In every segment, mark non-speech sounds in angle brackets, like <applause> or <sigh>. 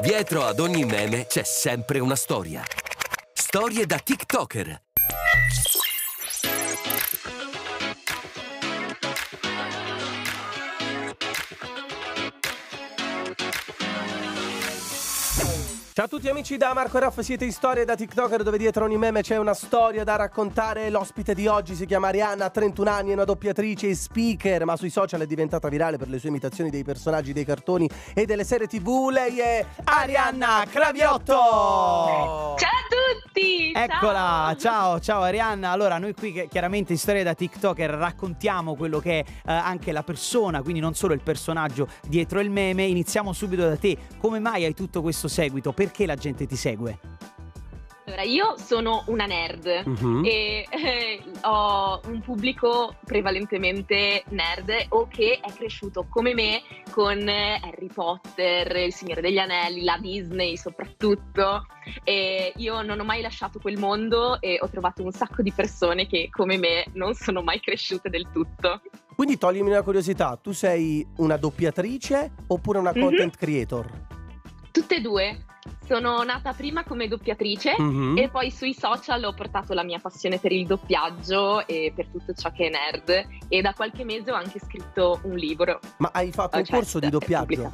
Dietro ad ogni meme c'è sempre una storia. Storie da TikToker. A tutti amici da Marco Raff, siete in Storia da TikToker dove dietro ogni meme c'è una storia da raccontare. L'ospite di oggi si chiama Arianna, ha 31 anni, è una doppiatrice e speaker, ma sui social è diventata virale per le sue imitazioni dei personaggi dei cartoni e delle serie tv. Lei è Arianna Craviotto! Ciao tutti! Eccola, ciao, ciao Arianna. Allora, noi qui chiaramente in storia da TikToker raccontiamo quello che è eh, anche la persona, quindi non solo il personaggio dietro il meme. Iniziamo subito da te. Come mai hai tutto questo seguito? Perché la gente ti segue? Allora, io sono una nerd Mhm. e eh, ho un pubblico prevalentemente nerd o che è cresciuto come me con eh, Harry Potter, Il Signore degli Anelli, la Disney soprattutto. E io non ho mai lasciato quel mondo e ho trovato un sacco di persone che come me non sono mai cresciute del tutto. Quindi toglimi una curiosità, tu sei una doppiatrice oppure una Mhm. content creator? Tutte e due. Sono nata prima come doppiatrice Mhm. E poi sui social ho portato la mia passione per il doppiaggio e per tutto ciò che è nerd e da qualche mese ho anche scritto un libro. Ma hai fatto un Cioè, corso di doppiaggio?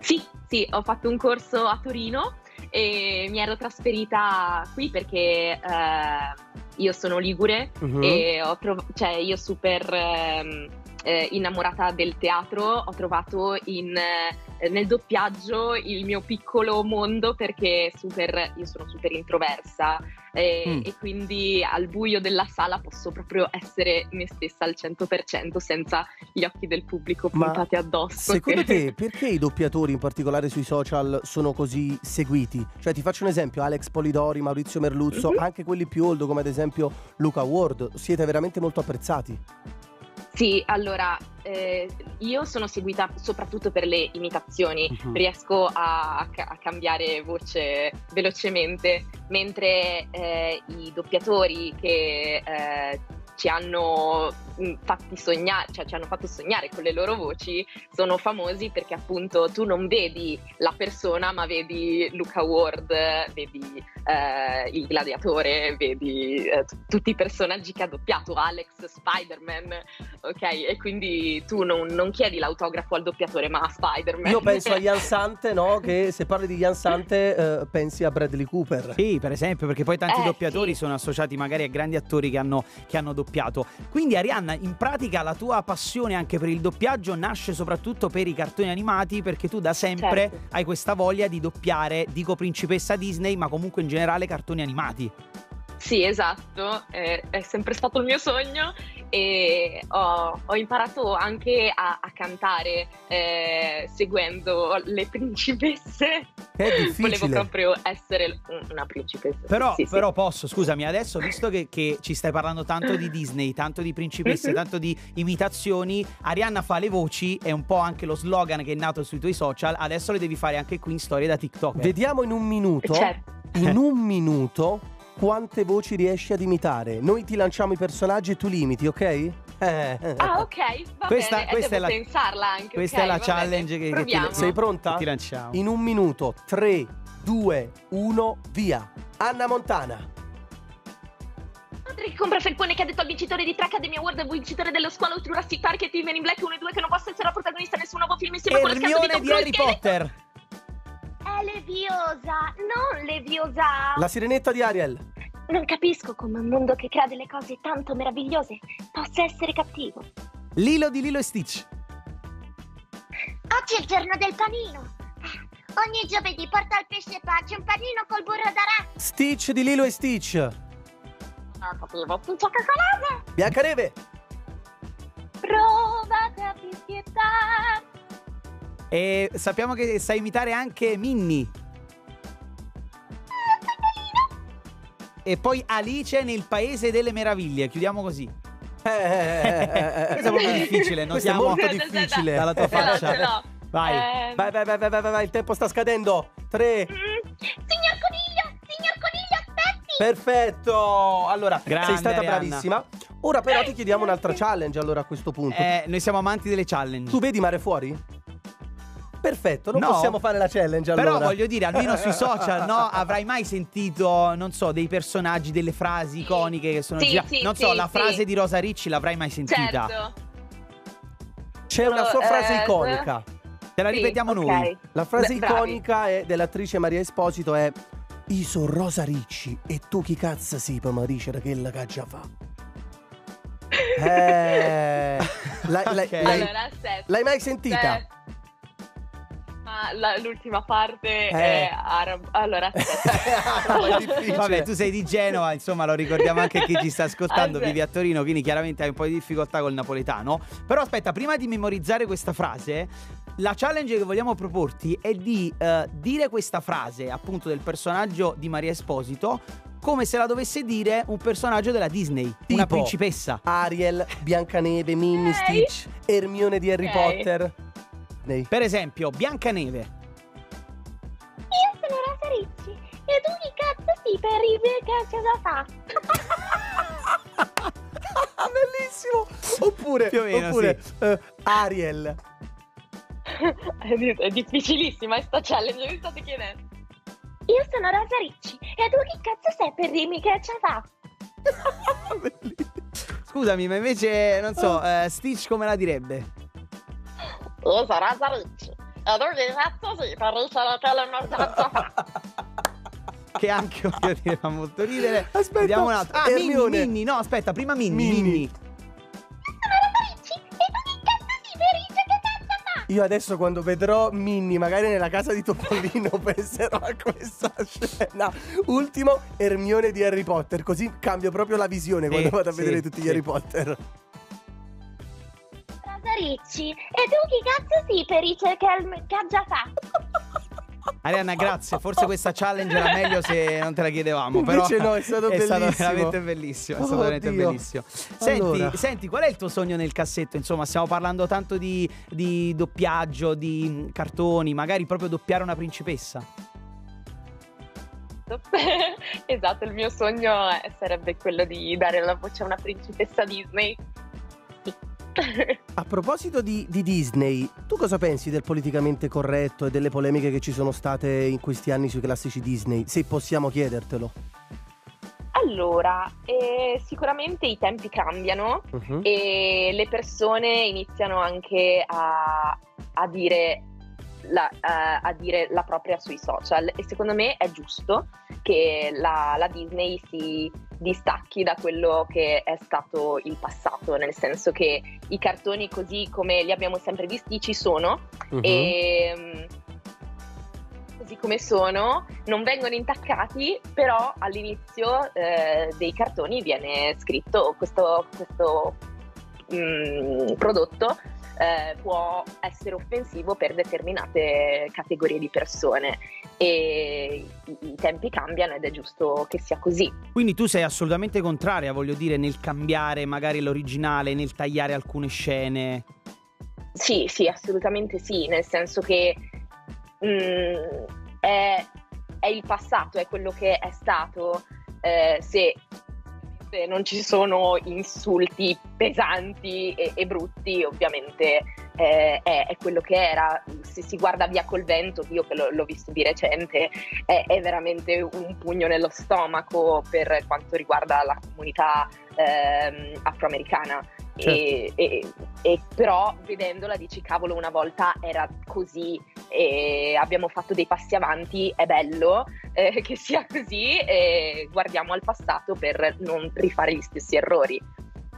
Sì, sì, ho fatto un corso a Torino e mi ero trasferita qui perché eh, io sono ligure Mhm. e ho trov- cioè io super ehm, eh, innamorata del teatro, ho trovato in, eh, nel doppiaggio il mio piccolo mondo perché super, io sono super introversa eh, Mm. e quindi al buio della sala posso proprio essere me stessa al 100% senza gli occhi del pubblico Ma puntati addosso. Secondo <laughs> te perché i doppiatori, in particolare sui social, sono così seguiti? Cioè ti faccio un esempio, Alex Polidori, Maurizio Merluzzo, Mhm. anche quelli più old come ad esempio Luca Ward, siete veramente molto apprezzati. Sì, allora, eh, io sono seguita soprattutto per le imitazioni, Mhm. riesco a, a cambiare voce velocemente, mentre eh, i doppiatori che eh, ci hanno fatti sognare, cioè ci hanno fatto sognare con le loro voci, sono famosi perché appunto tu non vedi la persona, ma vedi Luca Ward, vedi eh, il gladiatore, vedi eh, t- tutti i personaggi che ha doppiato, Alex, Spider-Man, ok? E quindi tu non, non chiedi l'autografo al doppiatore, ma a Spider-Man. Io penso a <laughs> Ian Sante, no? Che se parli di Ian Sante eh, pensi a Bradley Cooper. Sì, per esempio, perché poi tanti Eh, doppiatori sì. sono associati magari a grandi attori che hanno, che hanno doppiato. Quindi Arianna, in pratica la tua passione anche per il doppiaggio nasce soprattutto per i cartoni animati perché tu da sempre Certo. hai questa voglia di doppiare, dico principessa Disney, ma comunque in generale cartoni animati. Sì, esatto, eh, è sempre stato il mio sogno e ho, ho imparato anche a, a cantare eh, seguendo le principesse. È <laughs> difficile. Volevo proprio essere una principessa. Però, Sì, sì. però posso, scusami, adesso visto che, che ci stai parlando tanto di Disney, tanto di principesse, Mhm. tanto di imitazioni, Arianna fa le voci, è un po' anche lo slogan che è nato sui tuoi social, adesso le devi fare anche qui in storie da TikTok. Vediamo in un minuto, Certo. in un minuto, quante voci riesci ad imitare. Noi ti lanciamo i personaggi e tu li imiti, ok? Eh. Ah, ok, va Questa- bene, eh, questa devo è la- pensarla anche. questa ok, è la bene. challenge che- che ti- Proviamo. Sei pronta? Ti lanciamo. In un minuto, 3, 2, 1, via. Anna Montana. Padre che compra Felpone che ha detto al vincitore di tre Academy Award vincitore dello squalo Jurassic Park e Team in Black 1 e 2 che non possa essere la protagonista in nessun nuovo film insieme con lo scherzo di Hermione Tom di Harry Potter. È leviosa, non leviosa. La sirenetta di Ariel. Non capisco come un mondo che crea delle cose tanto meravigliose possa essere cattivo. Lilo di Lilo e Stitch. Oggi è il giorno del panino. Ogni giovedì porta al pesce pace un panino col burro d'arachidi. Stitch di Lilo e Stitch. Non capivo, pincia coccolose. Biancaneve. Provate a pietà. E sappiamo che sai imitare anche Minnie. E poi Alice nel Paese delle Meraviglie. Chiudiamo così. Eh, eh, eh, eh, Questo è molto difficile, Questo è molto difficile. dalla tua Ce l'ho, faccia. ce l'ho. Vai. Eh, Vai, vai, vai, vai, vai, vai, il tempo sta scadendo. 3, Mm. Signor coniglio, signor coniglio, aspetti. perfetto. Allora, Grande, sei stata Arianna. bravissima. Ora però ti chiediamo un'altra challenge allora a questo punto. Eh, noi siamo amanti delle challenge. Tu vedi mare fuori? Perfetto, non No. possiamo fare la challenge allora. Però voglio dire, almeno sui <laughs> social, no? Avrai mai sentito, non so, dei personaggi, delle frasi iconiche che sono Sì, girate? sì, non so, sì, la sì. frase di Rosa Ricci l'avrai mai sentita? Certo. C'è una sua frase eh, iconica. Te la Sì, ripetiamo ok. noi. La frase iconica è dell'attrice Maria Esposito è Io sono Rosa Ricci e tu chi cazzo sei per mi dicere che la caggia fa? <laughs> Eh, <laughs> l'hai, l'hai- Ok. l'hai- Allora, aspetta. l'hai mai sentita? Aspetta. La- l'ultima parte Eh. <laughs> è arabo. Allora. Vabbè, tu sei di Genova, insomma, lo ricordiamo anche a chi ci sta <laughs> ascoltando. Vivi a Torino, quindi chiaramente hai un po' di difficoltà col napoletano. Però aspetta, prima di memorizzare questa frase, la challenge che vogliamo proporti è di eh, dire questa frase, appunto, del personaggio di Maria Esposito, come se la dovesse dire un personaggio della Disney, una Tipo? principessa. Ariel, Biancaneve, Minnie, Ok. Stitch, Hermione di Harry Ok. Potter. Nei. Per esempio, Biancaneve. Io sono Rosa Ricci e tu chi cazzo sei per che cosa fa? Ah, <laughs> bellissimo! Oppure, Più o meno, oppure eh, Ariel. <laughs> È di- è difficilissima sta challenge, mi state chiedendo. Io sono Rosa Ricci e tu chi cazzo sei per dirmi che ce fa? <laughs> Scusami, ma invece, non so, eh, Stitch come la direbbe? Rosa Ricci. E tu che cazzo sei per cazzo fa? Che anche, voglio dire, fa molto ridere. Aspetta, Vediamo un altro. Ah, Minnie, Hermione. Minnie, no, aspetta, prima che cazzo fa? Io adesso quando vedrò Minnie magari nella casa di Topolino <laughs> penserò a questa scena. Ultimo, Hermione di Harry Potter, così cambio proprio la visione Sì, quando vado a sì, vedere tutti sì. gli Harry Potter. Ricci e tu chi cazzo sei per dire che il caggia fa? <laughs> Arianna, grazie. Forse questa challenge era meglio se non te la chiedevamo. Però Invece no, è stato <laughs> bellissimo. veramente bellissimo. È stato Oh, veramente bellissimo. Senti, Allora. senti, qual è il tuo sogno nel cassetto? Insomma, stiamo parlando tanto di, di doppiaggio, di mm, cartoni, magari proprio doppiare una principessa. <laughs> esatto, il mio sogno è- sarebbe quello di dare la voce a una principessa Disney. <laughs> A proposito di, di Disney, tu cosa pensi del politicamente corretto e delle polemiche che ci sono state in questi anni sui classici Disney? Se possiamo chiedertelo. Allora, eh, sicuramente i tempi cambiano Mhm. e le persone iniziano anche a, a dire la, a- a dire la propria sui social e secondo me è giusto che la, la Disney si distacchi da quello che è stato il passato, nel senso che i cartoni così come li abbiamo sempre visti ci sono Mhm. e mm, così come sono non vengono intaccati però all'inizio eh, dei cartoni viene scritto questo, questo mm, prodotto eh, può essere offensivo per determinate categorie di persone e i, tempi cambiano ed è giusto che sia così Quindi tu sei assolutamente contraria, voglio dire, nel cambiare magari l'originale, nel tagliare alcune scene. Sì, sì, assolutamente sì, nel senso che mm, è, è il passato, è quello che è stato. eh, se, se non ci sono insulti pesanti e, e brutti, ovviamente eh, è, è quello che era. Se si guarda via col vento, io che l'ho, l'ho visto di recente, è, è veramente un pugno nello stomaco per quanto riguarda la comunità ehm, afroamericana. E, e- e però vedendola dici cavolo una volta era così e abbiamo fatto dei passi avanti è bello eh, che sia così e guardiamo al passato per non rifare gli stessi errori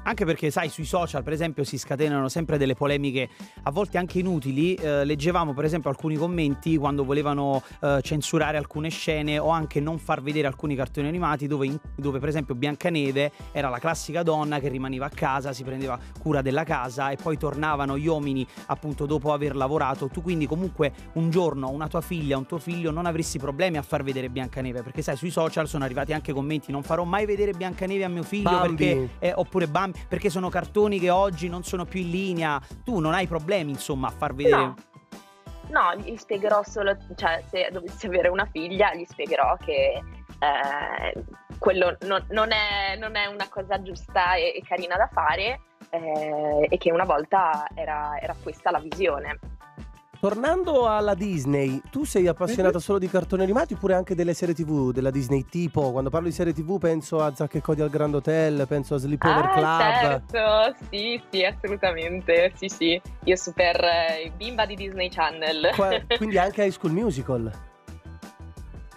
Anche perché, sai, sui social, per esempio, si scatenano sempre delle polemiche, a volte anche inutili. Eh, leggevamo, per esempio, alcuni commenti quando volevano eh, censurare alcune scene o anche non far vedere alcuni cartoni animati dove, in- dove, per esempio, Biancaneve era la classica donna che rimaneva a casa, si prendeva cura della casa e poi tornavano gli uomini, appunto, dopo aver lavorato. Tu quindi comunque un giorno una tua figlia, un tuo figlio non avresti problemi a far vedere Biancaneve, perché sai, sui social sono arrivati anche commenti, non farò mai vedere Biancaneve a mio figlio Bambi. perché eh, oppure Bambi, perché sono cartoni che oggi non sono più in linea. Tu non hai problemi, insomma, a far vedere. No. No, gli spiegherò solo, cioè se dovessi avere una figlia, gli spiegherò che eh, quello non, non è, non è una cosa giusta e, e carina da fare eh, e che una volta era, era questa la visione. Tornando alla Disney, tu sei appassionata Mhm. solo di cartoni animati oppure anche delle serie TV della Disney? Tipo, quando parlo di serie TV penso a Zack e Cody al Grand Hotel, penso a Sleepover Ah, Club. certo, sì, sì, assolutamente, sì, sì. Io super eh, bimba di Disney Channel. Qua- <laughs> quindi anche High School Musical.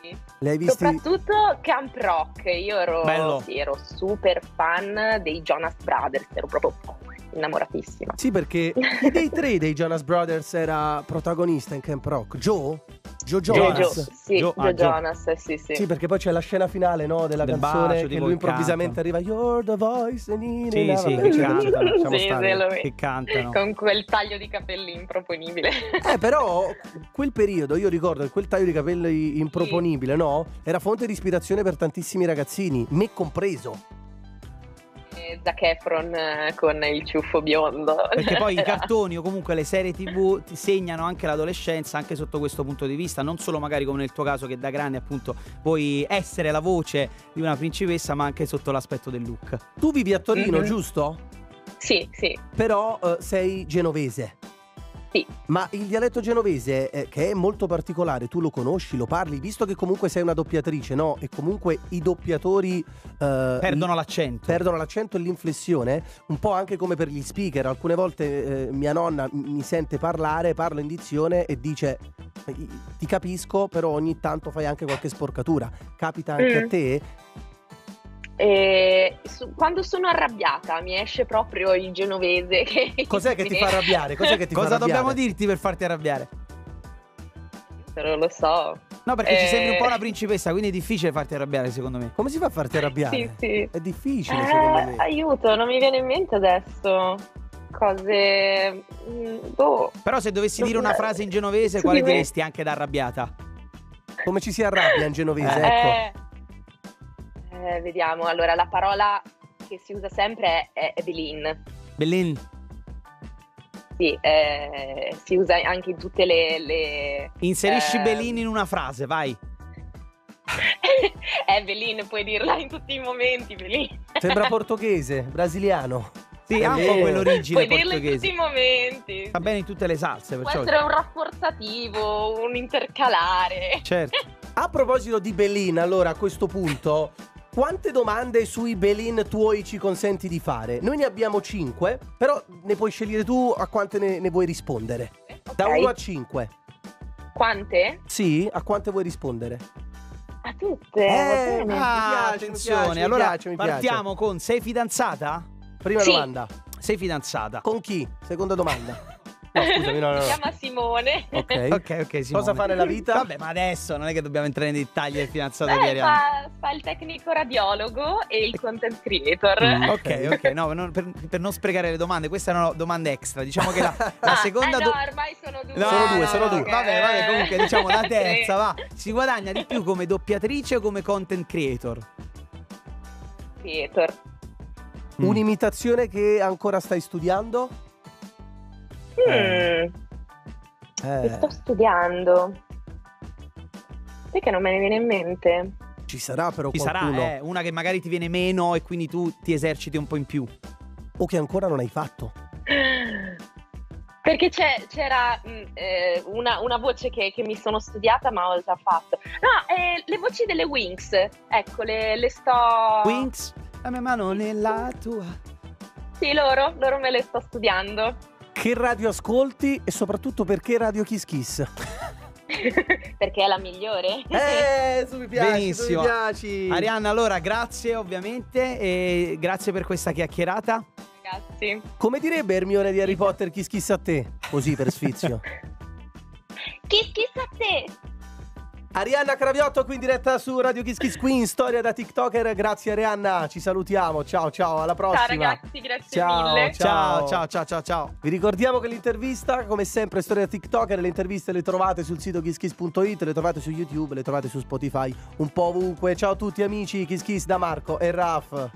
Sì. Le hai visti? Soprattutto Camp Rock, io ero, sì, ero super fan dei Jonas Brothers, ero proprio innamoratissima. Sì, perché <laughs> chi dei tre dei Jonas Brothers era protagonista in Camp Rock? Joe? Joe Joe, Jonas? Joe, sì, Joe- Joe ah, Joe. Jonas, sì, sì. Sì, perché poi c'è la scena finale no, della Del canzone bacio, che lui improvvisamente canta. arriva You're the voice in Sì, sì, che cantano, <laughs> Sì, stare. se lo- Che cantano. Con quel taglio di capelli improponibile. Eh, però <laughs> quel periodo, io ricordo che quel taglio di capelli improponibile, no? Era fonte di ispirazione per tantissimi ragazzini, me compreso. E Zac Efron eh, con il ciuffo biondo. Perché poi i <laughs> cartoni o comunque le serie tv ti segnano anche l'adolescenza anche sotto questo punto di vista, non solo magari come nel tuo caso che da grande appunto vuoi essere la voce di una principessa, ma anche sotto l'aspetto del look. Tu vivi a Torino, Mhm. giusto? Sì, sì, Però eh, sei genovese. Sì. Ma il dialetto genovese, eh, che è molto particolare, tu lo conosci, lo parli, visto che comunque sei una doppiatrice, no? E comunque i doppiatori eh, Perdono l'accento. perdono l'accento e l'inflessione, un po' anche come per gli speaker. Alcune volte eh, mia nonna mi sente parlare, parlo in dizione e dice ti capisco, però ogni tanto fai anche qualche sporcatura. Capita anche Mm. a te? E su- quando sono arrabbiata mi esce proprio il genovese. <laughs> Che Cos'è che ti fa arrabbiare? Cos'è che ti Cosa fa arrabbiare? dobbiamo dirti per farti arrabbiare? Non lo so. No, perché ci Eh. sembri un po' una principessa, quindi è difficile farti arrabbiare secondo me. Come si fa a farti arrabbiare? Sì, sì. È difficile, Eh, secondo me. aiuto, non mi viene in mente adesso. Cose. mm, Boh. Però se dovessi dire una frase in genovese, quale diresti anche da arrabbiata? Come ci si arrabbia in genovese? Eh. Ecco. Eh, vediamo. Allora, la parola che si usa sempre è, è Belin. Bellin. Sì, eh, si usa anche in tutte le. le Inserisci eh, Belin in una frase, vai. <laughs> eh, Belin, puoi dirla in tutti i momenti, Belin. Sembra <laughs> portoghese, brasiliano. Sì, ha un po' quell'origine Puoi dirla in tutti i momenti. Va bene in tutte le salse, Può perciò. essere un rafforzativo, un intercalare. Certo. <laughs> A proposito di Belin, allora a questo punto, quante domande sui Belin tuoi ci consenti di fare? Noi ne abbiamo 5, però ne puoi scegliere tu a quante ne, ne vuoi rispondere. Da Ok. 1 a 5. Quante? Sì, a quante vuoi rispondere? A tutte. Eh, Ah, piace, mi attenzione. piace, mi allora piace, mi piace. partiamo con sei fidanzata? Prima Sì. domanda. Sei fidanzata. Con chi? Seconda domanda. <laughs> No, scusami, no, no, no. Si chiama Simone. Ok. Ok, ok, Simone. Cosa fa nella vita? Vabbè, ma adesso non è che dobbiamo entrare nei dettagli del fidanzato di Beh, Arianna. fa, fa il tecnico radiologo e il content creator. Mm. Ok, ok, no, per non, per- per non sprecare le domande, queste erano domande extra. Diciamo che la, <laughs> la Ah, seconda eh do- no, ormai sono due. No, Sono due, no, sono no, due. Vabbè, vabbè, comunque diciamo la <laughs> Sì. terza, va. Si guadagna di più come doppiatrice o come content creator? Creator. Mm. Un'imitazione che ancora stai studiando? Mm, Eh, sto studiando. Sai che non me ne viene in mente? ci sarà però Ci qualcuno. sarà, eh, una che magari ti viene meno e quindi tu ti eserciti un po' in più. O che ancora non hai fatto. Perché c'è- c'era mm, eh, una, una voce che, che mi sono studiata ma ho già fatto. No, eh, le voci delle Wings. Ecco, le, le sto... Winx, la mia mano nella tua. Sì, loro, loro me le sto studiando. Che radio ascolti e soprattutto perché Radio Kiss Kiss? <laughs> Perché è la migliore. Eh, su mi piaci, Benissimo. su mi piaci. Arianna, allora grazie ovviamente e grazie per questa chiacchierata. Ragazzi. Come direbbe Hermione di Harry Potter Kiss Kiss a te? Così per sfizio. <laughs> Kiss kiss a te! Arianna Craviotto qui in diretta su Radio Kiss Kiss qui in storia da TikToker. Grazie Arianna, ci salutiamo. Ciao ciao, alla prossima. Ciao ragazzi, grazie Ciao, mille. Ciao. Ciao, ciao, ciao, ciao, ciao. Vi ricordiamo che l'intervista, come sempre, storia da TikToker, le interviste le trovate sul sito kisskiss.it, le trovate su YouTube, le trovate su Spotify, un po' ovunque. Ciao a tutti amici, Kiss Kiss da Marco e Raf.